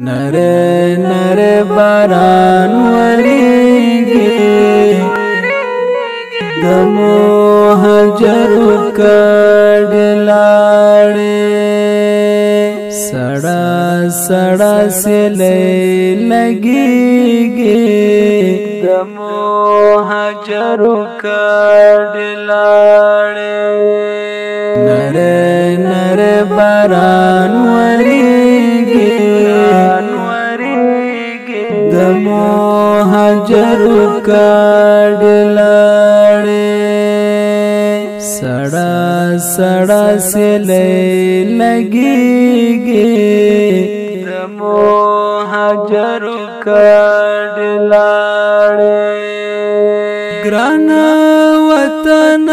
نره نره باران وریږي د مهاجر کډ لاړې سړا سړا سلې لګيږي د مهاجر کډ لاړې نره نره باران مهاجر کډ لاړې سړا سړا سلې لګيږي د مهاجر کډ لاړې ګران وطن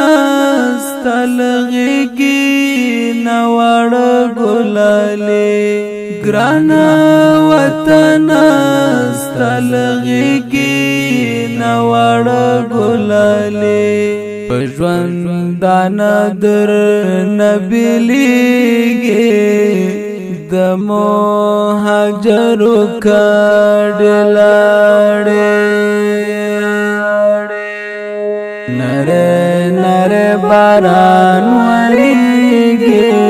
ستلغيږي نوړ ګلالي ګران وطن ستلغي کې نوړ ګلالي پژوندان در نبیليږي د مهاجر کډلاړې نره نره باران وريږي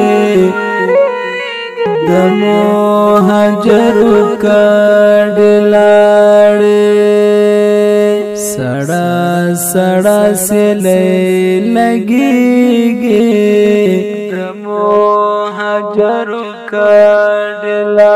मोह जरु कड लाड़े सड़ा सड़ा से ले लगेगे मोह जरु कड लाड़े